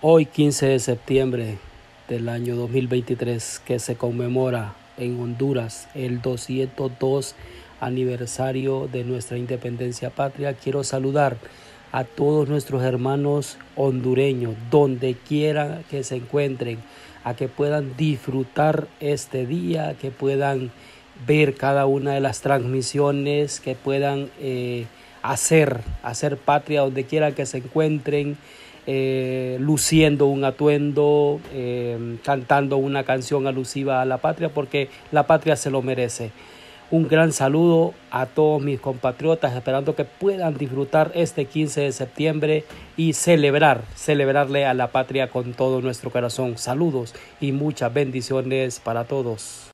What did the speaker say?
Hoy 15 de septiembre del año 2023 que se conmemora en Honduras el 202 aniversario de nuestra independencia patria, quiero saludar a todos nuestros hermanos hondureños, donde quiera que se encuentren, a que puedan disfrutar este día, que puedan ver cada una de las transmisiones, que puedan eh, hacer, hacer patria donde quiera que se encuentren eh, luciendo un atuendo, eh, cantando una canción alusiva a la patria, porque la patria se lo merece. Un gran saludo a todos mis compatriotas, esperando que puedan disfrutar este 15 de septiembre y celebrar, celebrarle a la patria con todo nuestro corazón. Saludos y muchas bendiciones para todos.